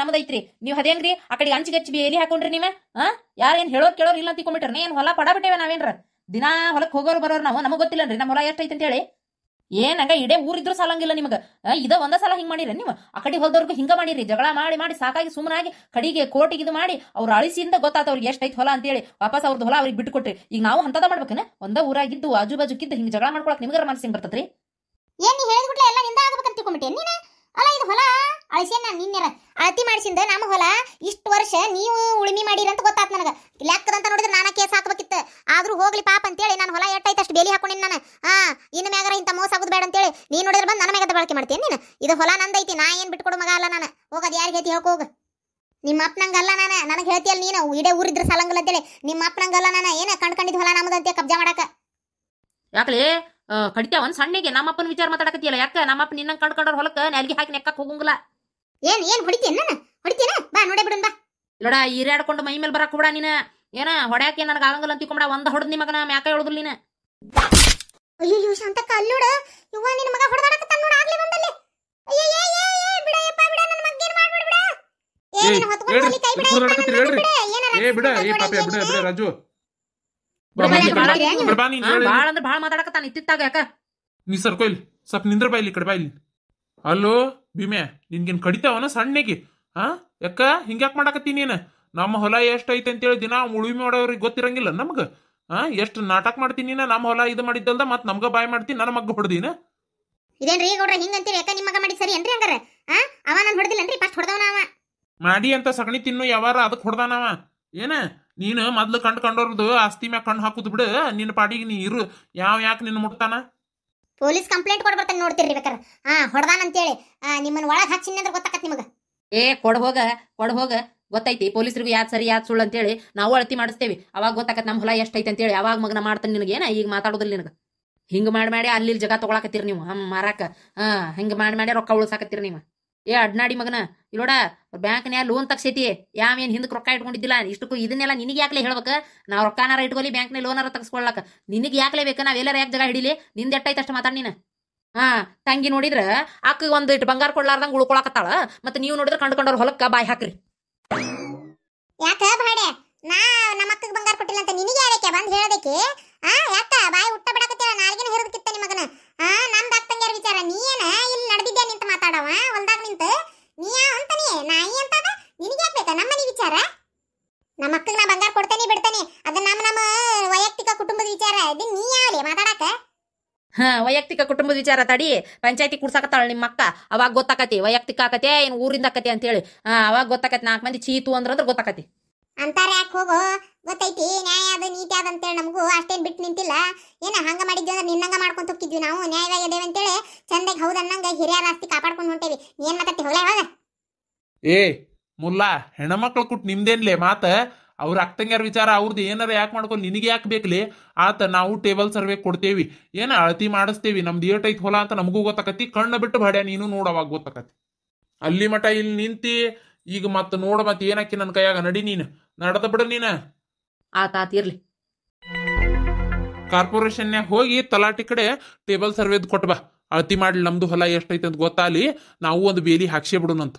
ನಮ್ದೈತ್ರಿ. ನೀವು ಅದೇನ್ರಿ ಆ ಕಡೆ ಗಚ್ಚಿ ಎಲಿ ಹಾಕೊಂಡ್ರಿ ನೀವ? ಹಾ ಯಾರೇನ್ ಹೇಳೋರ್ ಕೇಳೋರ್ ಇಲ್ಲ ಅಂತ ತಿಳ್ಕೊಂಬಿಟ್ರಿ. ಏನ್ ಹೊಲ ಪಡ ಬಿಟ್ಟೇವ ನಾವೇನ್ರ? ದಿನಾ ಹೊಲಕ್ ಹೋಗೋರು ಬರೋರು ನಾವು ನಮಗ್ ಗೊತ್ತಿಲ್ಲನ್ರಿ. ನಮ್ಮ ಹೊಲ ಎಷ್ಟೈತೆ ಅಂತ ಹೇಳಿ ಏನ್ ಹಂಗ ಇಡೇ ಊರಿದ್ರು ಸಾಲಂಗಿಲ್ಲ ನಿಮಗ. ಆ, ಇದ ಒಂದ ಸಲ ಹಿಂಗ್ ಮಾಡಿರ ನೀವು? ಆ ಕಡೆ ಹಿಂಗ ಮಾಡಿರಿ. ಜಗಳ ಮಾಡಿ ಮಾಡಿ ಸಾಕಾಗಿ ಸುಮ್ಮನಾಗಿ ಕಡಿಗೆ ಕೋಟಿಗೆ ಇದು ಮಾಡಿ ಅವ್ರ ಅಳಿಸಿಂದ ಗೊತ್ತಾತ ಅವ್ರಿಗೆ ಎಷ್ಟೈತ್ ಹೊಲ ಅಂತೇಳಿ. ವಾಪಸ್ ಅವ್ರದ್ದು ಹೊಲ ಅವ್ರಿಗೆ ಬಿಟ್ಟು ಕೊಟ್ರಿ ಈಗ ನಾವು ಹಂತದ ಮಾಡ್ಬೇಕನ? ಒಂದ ಊರಾಗಿದ್ದು ಆಜು ಬಾಜುಕಿದ್ದು ಹಿಂಗ್ ಜಗಳ ಮಾಡ್ಕೊಳಕ್ ನಿಮ್ಗರ ಮನಸ್ಸಿಂಗ್ ಬರ್ತದ್ರಿ ಏನ್ ನೀ ಹೇಳಿದ್ಬಿಟ್ಲೆ ಎಲ್ಲ ನಿಂದ ಆಗ್ಬೇಕಂತ ತಿಳ್ಕೊಂಬಿಟ್ಟೆ. ನೀನ? ಅಲ್ಲ, ಇದು ಹೊಲ? ಅಳಸೇನ ನಾನು ನಿನ್ನೆರ ಅಳತಿ ಮಾಡಿಸಿಂದ ನಮ್ಮ ಹೊಲ ಇಷ್ಟು ವರ್ಷ ನೀವು ಉಳುಮೆ ಮಾಡಿರಂತ ಗೊತ್ತಾತ್ ನನಗೆ. ಲೆಕ್ಕದಂತ ನೋಡಿದ್ರೆ ನಾನು ಕೇಸ್ ಹಾಕ್ಬೇಕಿತ್ತು. ಆದರೂ ಹೋಗ್ಲಿ ಪಾಪ ಅಂತೇಳಿ ನಾನು ಹೊಲ ಎಟ್ಟೈತೆ ಅಷ್ಟು ಬೇಲಿ ಹಾಕೊಂಡಿನಿ ನಾನು. ಹಾಂ, ಇನ್ನು ಮ್ಯಾಗಾರ ಇಂಥ ಮೋಸ ಆಗೋದು ಬೇಡ ಅಂತೇಳಿ ನೀನು ನೋಡಿದ್ರೆ ಬಂದು ನನ್ನ ಮ್ಯಾಗದ ಬಳಕೆ ಮಾಡ್ತೀನಿ ನೀನು? ಇದು ಹೊಲ ನಂದೈತಿ, ನಾ ಏನು ಬಿಟ್ಕೊಡು ಮಗ ಅಲ್ಲ ನಾನು. ಹೋಗದ್ ಯಾರಿಗೆ ಹೇಳ್ಕೊ ಹೋಗ ನಿಮ್ಮ ಅಪ್ಪನಂಗಲ್ಲ ನಾನು. ನನಗೆ ಹೇಳ್ತಿಯಲ್ಲ ನೀನು, ಇಡೇ ಊರಿದ್ರೆ ಸಾಲಂಗಿಲ್ಲ ಅಂತೇಳಿ. ನಿಮ್ಮ ಅಪ್ಪನಂಗಲ್ಲ ನಾನು. ಏನ ಕಂಡ್ಕೊಂಡಿದ್ ಹೊಲ ನಮ್ಮದಂತೆ ಕಬ್ಜಾ ಮಾಡಾಕ? ಯಾಕಲೇ? ಕಡಿತ ಒಂದ್ ಸಣ್ಣಗೆ ನಮ್ಮಪ್ಪನ ವಿಚಾರ ಮಾತಾಡಕತ್ತಿಯಲ್ಲ ಯಾಕ? ನಮ್ಮಪ್ಪ ನಿನ್ನ ಕಂಡ್ಕೊಂಡ್ರ ಹೊಲಕ್ಕ ನಾಲ್ಗೆ ಹಾಕಿ ನೆಕ್ಕಕ್ ಹೋಗಂಗಿಲ್ಲ. ಏನ್ ಏನ್ ಹೊಡಿತೀನಿ ನಾನು ಹೊಡಿತೀನ? ಬಾ ನೋಡೇ ಬಿಡು ಬಾ ಇಲ್ಲೋಡ ಈರಾಡ್ಕೊಂಡು ಮೈ ಮೇಲೆ ಬರಕ್ ಕೂಡ ನೀನ. ಏನ ಹೊಡ್ಯಾಕೆ ನನಗೆ ಆಗಂಗಿಲ್ಲ ಅಂತ ತಿಳ್ಕೊಂಡ ಒಂದ ಹೊಡೆದ್ ನಿಮಗ ನಾ ಮ್ಯಾಕ ಹೇಳುದಿಲ್ಲ ನೀನ. ಅಯ್ಯೋ ಶಾಂತಕ್ಕ ಅಲ್ಲೋಡ. ಇವ್ವ ನಿನ್ನ ಮಗ ಹೊಡೆದಾಡಕತ್ತಾನ ನೋಡ ಆಗ್ಲೇ ಬಂದಲ್ಲಿ. ಅಯ್ಯಯ್ಯ ಏ ಬಿಡ ನನ್ನ ಮಗ್ಗೇನ್ ಮಾಡ್ಬಿಡ ಬಿಡ ಏ ಏ, ನಿನ್ನ ಕೈ ಬಿಡ ಏ ಬಿಡ ಏ ಪಾಪ ಬಿಡ ಬಿಡ ರಾಜು. ಬಾಳ ಅಂದ್ರೆ ಬಾಳ ಮಾತಾಡಕತ್ತಾನ ಇತ್ತಿತ್ತಾಗ ಯಾಕ? ನೀ ಸರ್ಕೊ ಇಲ್ಲಿ ಸ್ವಲ್ಪ ನಿಂದ್ರ ಬಾ ಇಲ್ಲಿ ಈ ಕಡೆ ಬಾ ಇಲ್ಲಿ. ಅಲ್ಲೋ ಭೀಮೆ ನಿನ್ಗೇನ್ ಕಡಿತಾವನ ಸಣ್ಣಗೆ? ಹಾ ಯಾಕ? ಹಿಂಗ್ಯಾಕ್ ಮಾಡಾಕತ್ತಿ ನೀನು? ನಮ್ಮ ಹೊಲ ಎಷ್ಟ್ ಐತೆ ಅಂತೇಳಿ ದಿನ ಉಳುಮೆ ಮಾಡೋರಿಗೆ ಗೊತ್ತಿರಂಗಿಲ್ಲ ನಮ್ಗ? ಹಾ ಎಷ್ಟು ನಾಟಕ ಮಾಡ್ತೀನಿ ನೀನ? ನಮ್ಮ ಹೊಲ ಇದು ಮಾಡಿದ್ದಲ್ದ ಮತ್ ನಮ್ಗ ಬಾಯ್ ಮಾಡ್ತೀನಿ ನನ್ನ ಮಗ್ಗ ಹೊಡ್ದೀನ ಇದೇನ್ರಿ ಗೌಡ್ರ ಹಿಂಗಂತೀರಿ? ಯಾಕ ನಿಮ್ಮ ಮಗ ಮಾಡಿ ಸರಿ ಏನ್ರಿ ಹಂಗಾರ? ಹಾ ಅವ ನಾನು ಹೊಡೆದಿಲ್ಲನ್ರಿ ಫಸ್ಟ್ ಹೊಡೆದವನ ಅವ. ಮಾಡಿ ಅಂತ ಸಗಣಿ ತಿನ್ನು ಯಾವಾರ ಅದಕ್ಕೆ ಹೊಡ್ದಾನವ ಏನ? ನೀನು ಮೊದ್ಲು ಕಂಡು ಕಂಡೋರ್ದು ಆಸ್ತಿ ಮ್ಯಾಗ ಕಣ್ಣು ಹಾಕುದ್ ಬಿಡು. ನಿನ್ನ ಪಾಡಿಗೆ ನೀ ಇರು. ಯಾವ ಯಾಕೆ ನಿನ್ನ ಮುಟ್ತಾನ? ಪೊಲೀಸ್ ಕಂಪ್ಲೇಂಟ್ ಕೊಡ್ ಬರ್ತಾನೆ ನೋಡ್ತಿರ್ರಿ ಬೇಕಾರ. ಹಾ ಹೊಡ್ದಾನ ಅಂತೇಳಿ. ನಿಮ್ಮನ್ನ ಒಳಗೆ ಹಾಕ್ಸಿನಿ ಅಂದ್ರೆ ಗೊತ್ತಾಕತ್ ನಿಮಗ. ಏ ಕೊಡ್ ಹೋಗ ಕೊಡ್ ಹೋಗ. ಗೊತ್ತೈತಿ ಪೊಲೀಸರಿಗೂ ಯಾವ್ದು ಸರಿ ಯಾವ್ದು ಸುಳ್ಳು ಅಂತೇಳಿ ನಾವು ಅಳತಿ ಮಾಡಿಸ್ತೇವೆ. ಅವಾಗ ಗೊತ್ತಾಕತ್ ನಮ್ಮ ಹೊಲ ಎಷ್ಟೈತೆ ಅಂತೇಳಿ. ಅವಾಗ ಮಗನ ಮಾಡ್ತಾನೆ ನಿನಗೆ. ಏನ ಈಗ ಮಾತಾಡೋದಿಲ್ಲ ನಿನಗೆ? ಹಿಂಗೆ ಮಾಡಿ ಮಾಡಿ ಅಲ್ಲಿ ಇಲ್ಲಿ ಜಗ ತಗೊಳಕತ್ತೀರಿ ನೀವು. ಹಮ್ ಮಾರಾಕ. ಹಾ ಹಿಂಗೆ ಮಾಡಿ ಮಾಡಿ ರೊಕ್ಕ ಉಳಿಸಾಕತ್ತೀರಿ ನೀವು. ಏ ಅಡ್ನಾಡಿ ಮಗನ, ಇಲ್ಲೋಡ ಬ್ಯಾಂಕ್ನ್ಯಾ ಲೋನ್ ತಗ್ಸೈತಿ. ಯಾವ ಏನ್ ಹಿಂದಕ್ಕೆ ರೊಕ್ಕ ಇಟ್ಕೊಂಡಿದ್ದಿಲ್ಲ. ಇಷ್ಟಕ್ಕೂ ಇದನ್ನೆಲ್ಲ ನಿನಗೆ ಯಾಕಲೇ ಹೇಳ್ಬೇಕು? ನಾವು ರೊಕ್ಕನಾರ ಇಟ್ಕೊಲಿ ಬ್ಯಾಂಕ್ನ ಲೋನಾರ ತಗ್ಸ್ಕೊಳ್ಳಕ್ಕೆ ನಿನಗೆ ಯಾಕಲೇ ಬೇಕ? ನಾವು ಎಲ್ಲರ ಯಾಕೆ ಜಾಗ ಹಿಡಿಲಿ? ನಿಂದ ಎಟ್ಟೈತೆ ಅಷ್ಟು ಮಾತಾಡಿನ ನೀನು. ಹಾ, ತಂಗಿ ನೋಡಿದ್ರ ಅಕ್ಕ ಒಂದ್ ಇಟ್ಟು ಬಂಗಾರ ಕೊಡ್ಲಾರ್ದಂಗೆ ಉಳ್ಕೊಳಕತ್ತಾಳ. ಮತ್ತೆ ನೀವು ನೋಡಿದ್ರೆ ಕಂಡ್ಕೊಂಡವ್ರ ಹೊಲಕ್ಕೆ ಬಾಯಿ ಹಾಕ್ರಿ. ಯಾಕ ನಾ ನಮ್ಮ ಬಂಗಾರ ಕೊಟ್ಟಿಲ್ಲ ಅಂತ ನಿನಗೆ ಆ, ಯಾಕ? ಬಾಯಿ ಹುಟ್ಟ ಬಿಡಕತ್ತಿರ ನಾಲ್ಗಿನ ಹಿರಿದಕ್ಕಿತ್ತ ನಿಮಗನ ಆ ನಮ್ದು ವಿಚಾರ? ನೀ ಇಲ್ಲಿ ನಡೆದಿದ್ದೆ ನಿಂತ ಮಾತಾಡವ ಹೊಲ್ದಾಗ ನಿಂತ ನೀ ಯಾವ ಅಂತಾನೆ ನಾಯಿ ಅಂತದ ನಿನಗೆ ಯಾಕೆ ಬೇಕಾ ನಮ್ಮ ಮನೆ ವಿಚಾರ ನಮ್ಮ ಅಕ್ಕಗ್ ನಾ ಬಂಗಾರ ಕೊಡ್ತೇನೆ ಬಿಡ್ತೇನೆ ಅದ ನಮ್ಮ ನಮ್ಮ ವೈಯಕ್ತಿಕ ಕುಟುಂಬದ ವಿಚಾರ ಇದು ನೀ ಯಾವಲೆ ಮಾತಾಡಕ ಹಾ ವೈಯಕ್ತಿಕ ಕುಟುಂಬದ ವಿಚಾರ ತಡಿ. ಪಂಚಾಯತಿ ಕುಡ್ಸಾಕತ್ತಾಳ ನಿಮ್ಮ ಅಕ್ಕ ಅವಾಗ ಗೊತ್ತಾಕತಿ ವೈಯಕ್ತಿಕ ಆಕತಿ ಏನ್ ಊರಿಂದ ಆಕತಿ ಅಂತೇಳಿ. ಹಾ ಅವಾಗ ಗೊತ್ತಾಕತಿ ನಾಲ್ಕು ಮಂದಿ ಚೀತು ಅಂದ್ರ ಗೊತ್ತಾಕತಿ. ಅಂತಾರೆ ಯಾಕೆ ಹೋಗೋ? ಗೊತ್ತೈತಿ ನ್ಯಾಯ ಅದು ನೀತಿ ಅದ ಅಂತೇಳಿ ನಮಗೂ ಅಷ್ಟೇನು ಬಿಟ್ಟು ನಿಂತಿಲ್ಲ. ಏನ ಹಂಗ ಮಾಡಿದ್ವಿ ಅಂದ್ರೆ ನಿನ್ನಂಗ ಮಾಡ್ಕೊಂತ ಹೋಗ್ತಿದ್ವಿ ನಾವು ನ್ಯಾಯವಾಗಿ ಅದೇವೆ ಅಂತೇಳಿ. ಚಂದಾಗಿ ಹೌದನ್ನಂಗ ಹಿರಿಯರ ಆಸ್ತಿ ಕಾಪಾಡ್ಕೊಂಡು ಹೊಂಟೇವಿ. ಏನ್ ಮಾತಾಡ್ತಿ ಹೊಳೆ ಏ ಮುಲ್ಲಾ ಹೆಣ್ಮಕ್ಳು ಕುಟ್ ನಿಮ್ದೇನ್ಲೇ ಮಾತ? ಅವ್ರ ಅಕ್ತಂಗ್ಯಾರ ವಿಚಾರ ಅವ್ರದ್ದು ಏನಾರ ಯಾಕೆ ಮಾಡ್ಕೊಂಡು ನಿನಗೆ ಯಾಕೆ ಬೇಕಲಿ? ಆತ ನಾವು ಟೇಬಲ್ ಸರ್ವೆ ಕೊಡ್ತೇವಿ. ಏನ ಅಳತಿ ಮಾಡಿಸ್ತೇವಿ. ನಮ್ದು ಏಟ್ ಐತ್ ಹೊಲ ಅಂತ ನಮಗೂ ಗೊತ್ತಾಕತಿ ಕಣ್ಣು ಬಿಟ್ಟು ಬಾಡ್ಯ ನೀನು ನೋಡವಾಗ ಗೊತ್ತಾಕತಿ ಅಲ್ಲಿ ಮಟ ಇಲ್ಲಿ ನಿಂತಿ ಈಗ ಮತ್ತ ನೋಡ ಮತ್ತೆ ಏನಾಕಿ ನನ್ನ ಕೈಯಾಗ ನಡಿ ನೀನು. ನಡ್ದ ಬಿಡ ನೀನ. ಆತ ಕಾರ್ಪೊರೇಷನ್ ಇರ್ಲಿ. ಕಾರ್ಪೊರೇಷನ್ಯಾಗ ಹೋಗಿ ತಲಾಟಿ ಕಡೆ ಟೇಬಲ್ ಸರ್ವೆದ್ ಕೊಟ್ ಬಾ. ಅಳತಿ ಮಾಡ್ಲಿ ನಮ್ದು ಹೊಲ ಎಷ್ಟೈತೆ ಅಂತ ಗೊತ್ತಾಲಿ ನಾವು ಒಂದು ಬೇಲಿ ಹಾಕ್ಸೇ ಬಿಡೋಣಂತ.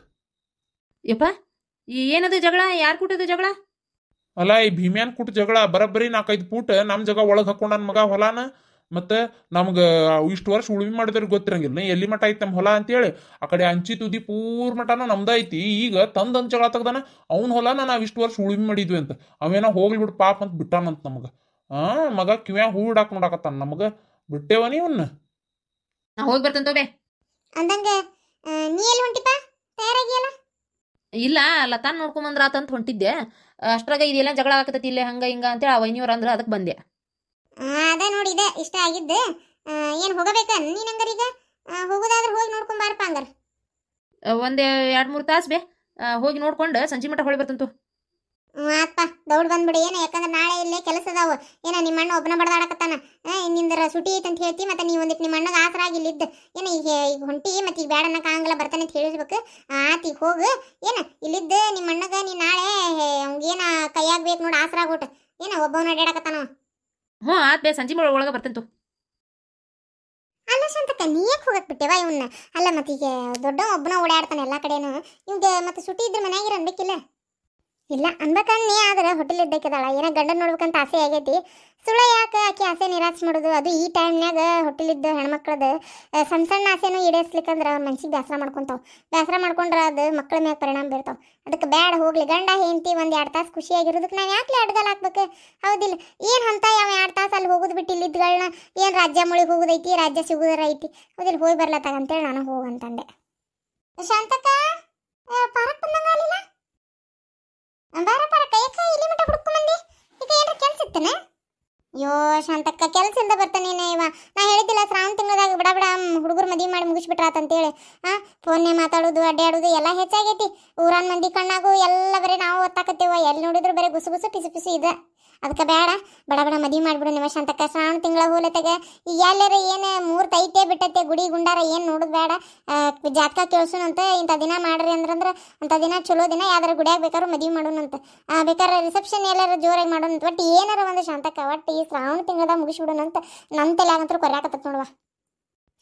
ಯಪ್ಪ ಏನದು ಜಗಳ? ಯಾರ್ ಕೂಟದ ಜಗಳ? ಅಲ್ಲ ಈ ಭೀಮ್ಯಾನ್ ಕುಟ್ ಜಗಳ ಬರಬ್ಬರಿ ನಾಲ್ಕೈದು ಪೂಟ ನಮ್ ಜಗ ಒಳಗೆ ಹಾಕೊಂಡ ನನ್ ಮಗ ಹೊಲಾನ? ಮತ್ತು ನಮ್ಗೆ ಇಷ್ಟು ವರ್ಷ ಉಳುಮೆ ಮಾಡಿದ್ರೆ ಗೊತ್ತಿರಂಗಿಲ್ಲ ಎಲ್ಲಿ ಮಠ ಐತಿ ನಮ್ಮ ಹೊಲ ಅಂತೇಳಿ. ಆ ಕಡೆ ಅಂಚಿ ತುದಿ ಪೂರ್ ಮಠನ ನಮ್ದೈತಿ ಈಗ ತಂದು ಅಂದ್ ಜಗಳ ತೆಗ್ದಾನ. ಅವ್ನ ಹೊಲನ ನಾವು ಇಷ್ಟು ವರ್ಷ ಉಳುಮೆ ಮಾಡಿದ್ವಿ ಅಂತ. ಅವೇನ ಹೋಗ್ಲಿ ಬಿಡು ಪಾಪ ಅಂತ ಬಿಟ್ಟಾನಂತ ನಮ್ಗೆ. ಹಾಂ ಮಗ ಕಿವ್ಯಾ ಹೂ ಇಡಾಕ್ ನೋಡಾಕತ್ತಾನ ನಮಗ. ಬಿಟ್ಟೇವ ನೀವನ್ನ ಹೋಗಿ ಬರ್ತಂತ ತೋಬೆ ಅಂದಂಗ ನೀ ಎಲ್ಲಿ ಹೊಂಟಿಪ ತಯಾರಾಗಿಯಲ್ಲ? ಇಲ್ಲ ಲತಾನ್ ನೋಡ್ಕೊಂಬಂದ್ರ ಆತಂತ ಹೊಂಟಿದ್ದೆ. ಅಷ್ಟ್ರಾಗ ಇದೆಲ್ಲ ಜಗಳ ಆಗತೈತಿ ಇಲ್ಲೇ ಹಂಗ ಹಿಂಗ ಅಂತೇಳಿ ಆ ವೈನಿಯವ್ರ ಅಂದ್ರೆ ಅದಕ್ಕೆ ಬಂದೆ. ಅದ ನೋಡಿ ಇದೆ ಇಷ್ಟ ಆಗಿದ್ದು. ಏನು ಹೋಗಬೇಕ ನೀನ್ ಹಂಗಾರ ಈಗ? ಹೋಗೋದಾದ್ರೆ ಹೋಗಿ ನೋಡ್ಕೊಂಡ್ ಬಾರಪ್ಪ ಹಂಗಾರ. ಒಂದ್ ಎರಡ್ ಮೂರ್ ತಾಸ್ ಬೇ. ಹೋಗಿ ನೋಡ್ಕೊಂಡು ಸಂಜೆ ಮಠ ಹೊಳಿ ಬರ್ತಂತು ಆತ್ಪ ದೌಡ್ ಬಂದ್ಬಿಡಿ ಏನು ಯಾಕಂದ್ರೆ ನಾಳೆ ಇಲ್ಲೇ ಕೆಲಸ ಅದಾವ. ಏನ ನಿಮ್ಮ ಅಣ್ಣ ಒಬ್ಬನ ಬಡದಾಡಕತ್ತಾನ? ನಿಂದ್ರ ಸುಟಿ ಐತೆ ಅಂತ ಹೇಳ್ತಿ ಮತ್ತೆ ನೀವು ಒಂದಿಟ್ಟು ನಿಮ್ಮ ಅಣ್ಣಗ ಆಸರಾಗಿ ಇಲ್ಲಿದ್ದ. ಏನ ಈಗ ಈಗ ಹೊಂಟಿ ಮತ್ತೆ ಈಗ ಬೇಡ ಅನ್ನಕ ಆಗಂಗಿಲ್ಲ ಬರ್ತಾನೆ ಅಂತ ಹೇಳಿರ್ಬೇಕು. ಆತಿ ಈಗ ಹೋಗು. ಏನ ಇಲ್ಲಿದ್ದ ನಿಮ್ಮ ಅಣ್ಣಗ ನೀ ನಾಳೆ ಅವ್ಗೇನ ಕೈಯಾಗ ಬೇಕು ನೋಡಿ ಆಸರಾಗ್ಬಿಟ್ಟು ಏನ ಒಬ್ಬವನ್ನ ಅಡ್ಡಾಡಕತ್ತಾನ. ಹ್ಞೂ ಆತ್ ಬೇ ಸಂಜೆ ಒಳಗೆ ಬರ್ತಂತು ಅಲ್ಲ ಶಾಂತಕ್ಕ ನೀ ಯಾಕೆ ಹೋಗಕ್ ಬಿಟ್ಟೆವ ಇವನ್ನ ಅಲ್ಲ ಮತ್ತೆ ಈಗ ದೊಡ್ಡ ಒಬ್ಬನ ಓಡಾಡ್ತಾನೆ ಎಲ್ಲ ಕಡೆನು. ಇವಾಗ ಮತ್ತೆ ಸುಟಿ ಇದ್ರೆ ಮನ್ಯಾಗಿರ ಅನ್ಬೇಕಿಲ್ಲ ಇಲ್ಲ ಅನ್ಬೇಕನ್ನಿ ಆದ್ರೆ ಹೋಟೆಲ್ ಇದ್ದಕ್ಕಿದಾಳ ಏನೋ ಗಂಡ ನೋಡ್ಬೇಕಂತ ಆಸೆ ಆಗೈತಿ. ಸುಳ್ಳ ಯಾಕೆ ಆಕೆ ಆಸೆ ನಿರಾಶೆ ಮಾಡೋದು? ಅದು ಈ ಟೈಮ್ನಾಗ ಹೋಟೆಲ್ ಇದ್ದ ಹೆಣ್ಮಕ್ಳದ ಆ, ಸಣ್ಣ ಸಣ್ಣ ಆಸೆನೂ ಈಡೇರ್ಸ್ಲಿಕ್ಕಂದ್ರೆ ಮನ್ಸಿಗೆ ಬೇಸರ ಮಾಡ್ಕೊಂತಾವ. ಬೇಸರ ಮಾಡ್ಕೊಂಡ್ರೆ ಅದು ಮಕ್ಕಳ ಮ್ಯಾಗ ಪರಿಣಾಮ ಬೀರ್ತಾವ. ಅದಕ್ಕೆ ಬ್ಯಾಡ ಹೋಗ್ಲಿ. ಗಂಡ ಹೆಂಡತಿ ಒಂದು ಎರಡು ತಾಸು ಖುಷಿಯಾಗಿರೋದಕ್ಕೆ ನಾವು ಯಾಕೆ ಅಡ್ಗಲ್ ಹಾಕ್ಬೇಕು? ಹೌದಿಲ್ಲ. ಏನು ಅಂತ ಯಾವ ಎರಡು ತಾಸು ಅಲ್ಲಿ ಹೋಗೋದು ಬಿಟ್ಟು ಇಲ್ಲಿದ್ಗಳನ್ನ ಏನು ರಾಜ್ಯ ಮುಳಿಗೆ ಹೋಗೋದೈತಿ? ರಾಜ್ಯ ಸಿಗೋದರ ಐತಿ? ಹೌದಿಲ್ಲ ಹೋಗಿ ಬರ್ಲತ್ತಾಗ ಅಂತೇಳಿ ನಾನು ಹೋಗಂತಂದೆ ಶಾಂತಕ್ಕ ಪಾರಕ್ ಬಂದಂಗಾಲಿಲ್ಲ ಬಾರ ಪಾರಕ್ಕ ಯಾಕ ಇಲ್ಲಿ ಮಟ್ಟ ಹುಡ್ಕೊಂಬಂದಿ ಈಗ ಇತ್ತನ? ಅಯ್ಯೋ ಶಾಂತಕ್ಕ, ಕೆಲಸದಿಂದ ಇಲ್ದ ಬರ್ತಾನೆ ಇವ. ನಾ ಹೇಳಿದ್ದಿಲ್ಲ, ಶ್ರಾವಣ ತಿಂಗಳದಾಗ ಬಿಡ ಬಿಡ ಹುಡುಗರು ಮದುವೆ ಮಾಡಿ ಮುಗಿಸ್ಬಿಟ್ರಾತಂತೇಳಿ. ಹಾ ಫೋನ್ನೇ ಮಾತಾಡೋದು ಅಡ್ಡಾಡೋದು ಎಲ್ಲ ಹೆಚ್ಚಾಗೈತಿ. ಊರಾನ್ ಮಂದಿ ಕಣ್ಣಾಗು, ಎಲ್ಲ ಬರೀ ನಾವು ಒತ್ತಾಕತ್ತೇವ ಎಲ್ಲಿ ನೋಡಿದ್ರು ಬರೀ ಗುಸು ಗುಸು, ಪಿಸು ಪಿಸು ಇದೆ. ಅದಕ್ಕೆ ಬೇಡ, ಬಡ ಬಡ ಮದುವೆ ಮಾಡ್ಬಿಡು ನೀವು ಶಾಂತಕ್ಕ ಶ್ರಾವಣ ತಿಂಗಳ ಹೋಲತ್ತಾಗ ಈಗ ಎಲ್ಲರ ಏನು ಮೂರು ತೈತೆ ಬಿಟ್ಟೈತೆ, ಗುಡಿ ಗುಂಡಾರ ಏನು ನೋಡೋದು ಬೇಡ. ಜಾತಕ ಕೇಳ್ಸುನಂತ ಇಂಥ ದಿನ ಮಾಡ್ರಿ ಅಂದ್ರಂದ್ರೆ ಅಂಥ ದಿನ ಚಲೋ ದಿನ ಯಾವ್ದಾರ ಗುಡಿಯಾಗ ಬೇಕಾದ್ರೂ ಮದುವೆ ಮಾಡೋಣಂತ. ಬೇಕಾದ್ರೆ ರಿಸೆಪ್ಷನ್ ಎಲ್ಲಾರ ಜೋರಾಗಿ ಮಾಡೋಣಂತ. ಒಟ್ಟು ಏನಾರ ಒಂದು ಶಾಂತಕ್ಕ, ಒಟ್ಟು ಈ ಶ್ರಾವಣ ತಿಂಗಳದಾಗ ಮುಗಿಸ್ಬಿಡೋಣಂತ. ನನ್ನ ತಲೆಯಾಗಂತೂ ಕೊರ್ಯಾಕತ್ತ ನೋಡುವ.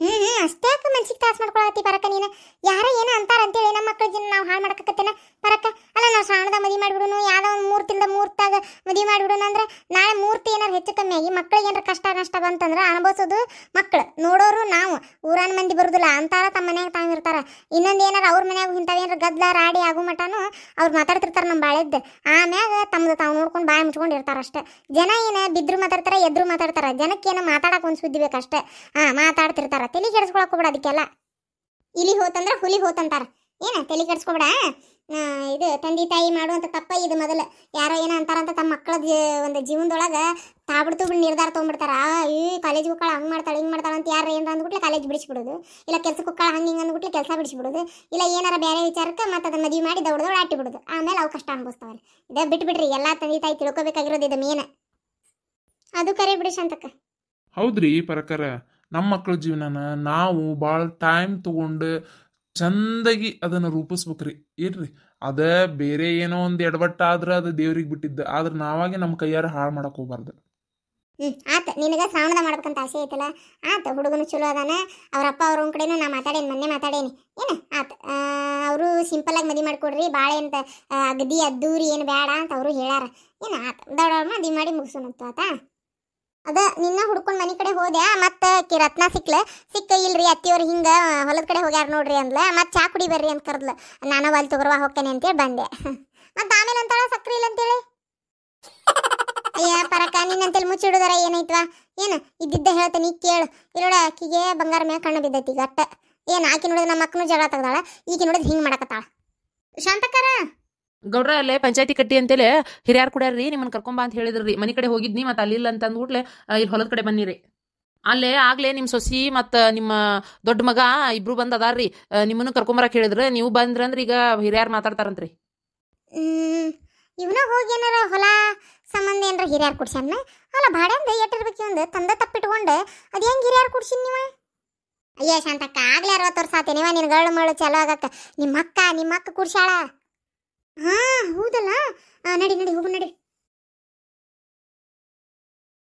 ಹ್ಞೂ ಹ್ಞೂ ಅಷ್ಟೇ ಮನ್ಸಿಗೆ ತಾಸ್ ಮಾಡ್ಕೊಳತಿ ಪರಕ ನೀನು. ಯಾರ ಏನ ಅಂತಾರ ಅಂತೇಳಿ ನಮ್ಮ ಮಕ್ಕಳ ಜನ ನಾವು ಹಾಳು ಮಾಡಕತ್ತೇನ ಪರಕ ಅಲ್ಲ ನಾವು ಶ್ರಾವಣದ ಮದಿ ಮಾಡಿಬಿಡೋನು, ಯಾವ್ದೋ ಒಂದು ಮೂರು ತಿಂಗಳ ಮೂರ್ತಾಗ ಮದಿ ಮಾಡಿಬಿಡೋಣ ಅಂದ್ರೆ ನಾಳೆ ಮೂರ್ತಿ ಏನಾರು ಹೆಚ್ಚು ಕಮ್ಮಿ ಆಗಿ ಮಕ್ಕಳಿಗೆ ಏನಾರ ಕಷ್ಟ ನಷ್ಟ ಬಂತಂದ್ರೆ ಅನುಭವಿಸೋದು ಮಕ್ಕಳು ನೋಡೋರು ನಾವು. ಊರಾನ ಮಂದಿ ಬರುದಿಲ್ಲ. ಅಂತಾರ ತಮ್ಮ ಮನ್ಯಾಗ ತಾವಿರ್ತಾರ ಇನ್ನೊಂದು ಏನಾರ ಅವ್ರ ಮನ್ಯಾಗ ಇಂಥವೇನಾರು ಗದ್ದಲ ರಾಡಿ ಆಗೋ ಮಟನು ಅವ್ರು ಮಾತಾಡ್ತಿರ್ತಾರ ನಮ್ಮ ಬಾಳೆದ್ದು. ಆಮ್ಯಾಗ ತಮ್ಮದು ತಾವು ನೋಡ್ಕೊಂಡು ಬಾಯಿ ಮುಚ್ಕೊಂಡು ಇರ್ತಾರ ಅಷ್ಟೇ. ಜನ ಏನ ಬಿದ್ರು ಮಾತಾಡ್ತಾರ, ಎದ್ರು ಮಾತಾಡ್ತಾರ. ಜನಕ್ಕೆ ಏನೋ ಮಾತಾಡಕ್ ಒಂದು ಸುದ್ದಿ ಬೇಕಷ್ಟೇ. ಹಾ, ಮಾತಾಡ್ತಿರ್ತಾರ. ತಲೆ ಕೆಡಿಸ್ಕೊಳಕ್ಕೆ ಹೋಗ್ಬೇಡ ಅದಕ್ಕೆಲ್ಲ. ಇಲಿ ಹೋತಂದ್ರ ಹುಲಿ ಹೋತಂತಾರ. ಏನ ತಲೆ ಕೆಡಿಸ್ಕೊಬೇಡ. ಇದು ತಂದೆ ತಾಯಿ ಮಾಡುವಂಥ ತಪ್ಪ ಇದು ಮೊದಲು. ಯಾರೋ ಏನೋ ಅಂತಾರಂತ ತಮ್ಮ ಮಕ್ಕಳ ಒಂದು ಜೀವನದೊಳಗೆ ತಾಬಿಡ್ತು ಬಿಡ್ ನಿರ್ಧಾರ ತೊಗೊಂಡ್ಬಿಡ್ತಾರ. ಈ ಕಾಲೇಜ್ ಹೋಗ್ಕಳ ಹಂಗೆ ಮಾಡ್ತಾಳೆ, ಹಿಂಗೆ ಮಾಡ್ತಾಳೆ ಅಂತ ಯಾರು ಏನಾರ ಅಂದ್ಬಿಟ್ಲೆ ಕಾಲೇಜ್ ಬಿಡಿಸ್ಬಿಡೋದು. ಇಲ್ಲ ಕೆಲ್ಸಕ್ಕೆ ಹೋಗ್ಕಳ, ಹಂಗೆ ಹಿಂಗೆ ಅಂದ್ಬಿಟ್ಲೆ ಕೆಲಸ ಬಿಡಿಸ್ಬಿಡೋದು. ಇಲ್ಲ ಏನಾರ ಬೇರೆ ವಿಚಾರಕ್ಕೆ ಮತ್ತೆ ಅದನ್ನ ಮದುವೆ ಮಾಡಿ ದೌಡ್ದೌಡ್ ಆಟಿ ಬಿಡೋದು ಆಮೇಲೆ ಅವು ಕಷ್ಟ ಅನ್ಭವಿಸ್ತಾವಲ್ಲ ಇದೇ ಬಿಟ್ಬಿಡ್ರಿ, ಎಲ್ಲ ತಂದೆ ತಾಯಿ ತಿಳ್ಕೊಬೇಕಾಗಿರೋದು ಇದು ಮೇನ್. ಅದು ಕರೆ ಬಿಡಿ ಶಾಂತಕ್ಕ. ಹೌದ್ರಿ ಪರಕರ. ನಮ್ಮ ಮಕ್ಕಳ ಜೀವನನ ನಾವು ಭಾಳ ಟೈಮ್ ತಗೊಂಡು ಚಂದಾಗಿ ಅದನ್ನು ರೂಪಿಸ್ಬೇಕ್ರಿ. ಇರ್ರಿ. ಅದ ಬೇರೆ ಏನೋ ಒಂದು ಎಡವಟ್ಟ ಆದ್ರೆ ಅದು ದೇವ್ರಿಗೆ ಬಿಟ್ಟಿದ್ದ. ಆದ್ರೆ ನಾವಾಗೆ ನಮ್ಮ ಕೈಯಾರ ಹಾಳು ಮಾಡಕ್ ಹೋಗ್ಬಾರ್ದು. ಆತ. ನಿನಗ ಶ್ರಾವಣದ ಮಾಡ್ಬೇಕಂತ ಆಸೆ ಐತಲ್ಲ? ಆತ, ಹುಡುಗನು ಚಲೋ ಅದಾನ. ಅವ್ರ ಅಪ್ಪ ಅವ್ರ ಕಡೆನೂ ನಾ ಮಾತಾಡೇನಿ, ಮೊನ್ನೆ ಮಾತಾಡೇನಿ. ಏನ? ಆತ. ಅವರು ಸಿಂಪಲ್ ಆಗಿ ಮದಿ ಮಾಡ್ಕೊಡ್ರಿ. ಬಾಳೆ ಅಂತ ಅಗದಿ, ಅದ್ದೂರಿ ಏನು ಬೇಡ ಅಂತ ಅವರು ಹೇಳ್ಯಾರ ಏನ? ಆತ. ದೊಡ್ಡ ಮದಿ ಮಾಡಿ ಮುಗಿಸೋಣಂತ ಆತ? ಅದ, ನಿನ್ನ ಹುಡ್ಕೊಂಡು ಮನಿ ಕಡೆ ಹೋದೆ, ಮತ್ತೆ ಕಿ ರತ್ನ ಸಿಕ್ಲ. ಸಿಕ್ಕ, ಇಲ್ರಿ ಅತ್ತಿಯವ್ರು ಹಿಂಗ ಹೊಲದ ಕಡೆ ಹೋಗ್ಯಾರ ನೋಡ್ರಿ ಅಂದ್ಲ. ಮತ್ ಚಾ ಕುಡಿ ಬರ್ರಿ ಅಂತ ಕರ್ದ್ಲ. ನಾನು ಅಲ್ಲಿ ತಗೋರ್ವಾ ಹೋಗ್ತೇನೆ ಅಂತೇಳಿ ಬಂದೆ. ಮತ್ತೆ ಆಮೇಲೆ ಅಂತಾಳ ಸಕ್ರಿ ಇಲ್ಲ ಅಂತೇಳಿ. ಅಯ್ಯ, ಪರಕ ನಿನ್ನಂತೇಳಿ ಮುಚ್ಚಿಡುದಾರ ಏನೈತ್ವಾ ಏನು, ಇದ್ದಿದ್ದ ಹೇಳ್ತೇನೆ, ಈಗ ಕೇಳು. ಇರೋಡ ಆಕಿಗೆ ಬಂಗಾರ ಮ್ಯಾಗ ಕಣ್ಣು ಬಿದ್ದೈತಿ ಗಟ್ಟ ಏನು, ಆಕಿ ನೋಡಿದ್ರೆ ನಮ್ಮ ಮಕ್ಕಳು ಜಗಳ ತೆಗ್ದಾಳ, ಈಕಿ ನೋಡಿದ್ರೆ ಹಿಂಗೆ ಮಾಡಕತ್ತಾಳ. ಶಾಂತಕರ ಗೌಡ್ರ, ಅಲ್ಲೇ ಪಂಚಾಯತಿ ಕಟ್ಟಿ ಅಂತೇಳಿ ಹಿರಿಯಾರ್ ಕುಡ್ಯಾರ್ರಿ, ನಿಮ್ಮನ್ನ ಕರ್ಕೊಂಬ ಅಂತ ಹೇಳಿದ್ರಿ. ಮನೆ ಕಡೆ ಹೋಗಿದ್ನಿ ಮತ್ತೆ ಅಲ್ಲಿಲ್ಲ ಅಂತ ಅಂದ್ಬಿಟ್ಲೆ ಇಲ್ಲಿ ಹೊಲದ ಕಡೆ ಬನ್ನಿರಿ. ಅಲ್ಲೇ ಆಗ್ಲೇ ನಿಮ್ಮ ಸೊಸಿ ಮತ್ತು ನಿಮ್ಮ ದೊಡ್ಡ ಮಗ ಇಬ್ರು ಬಂದ್ ಅದಾರ್ರಿ. ನಿಮ್ಮನ್ನು ಕರ್ಕೊಂಬರಕ್ ಹೇಳಿದ್ರು ನೀವು ಬಂದ್ರಂದ್ರೆ ಈಗ ಹಿರಿಯಾರ್ ಮಾತಾಡ್ತಾರಂತ್ರಿ. ಇವನ ಹೋಗಿ ಏನಾರ ಹೊಲ, ಸಂಬಂಧ ಏನಾರ ಹಿರಿಯಾರ್ ಕುಡ್ಸ್ಯಾನ ಅಲ್ಲ ಭಾಡ್ಯಾಂದ ಎಟ್ಟಿರ್ಬೇಕು ಇವಂದು, ತಂದ ತಪ್ಪಿಟ್ಕೊಂಡು ಅದ್ ಹೆಂಗ್ ಹಿರಿಯಾರ್ ಕುಡ್ಸಿನ್ ನೀವ? ಅಯ್ಯ ಶಾಂತಕ್ಕ, ಆಗ್ಲೇ ಅರವತ್ತು ವರ್ಷ ಆತೇನೆ ನೀವ ನಿನ್ಗಳು ಮಳು ಚಲೋ ಆಗಕ್ಕ ನಿಮ್ಮ ಅಕ್ಕ ನಿಮ್ಮ ಅಕ್ಕ ಕುಡ್ಸ್ಯಾಳ. ಹಾ ಹೌದಲ್ಲ? ನಡಿ ನಡಿ ಹೋಗು ನಡಿ.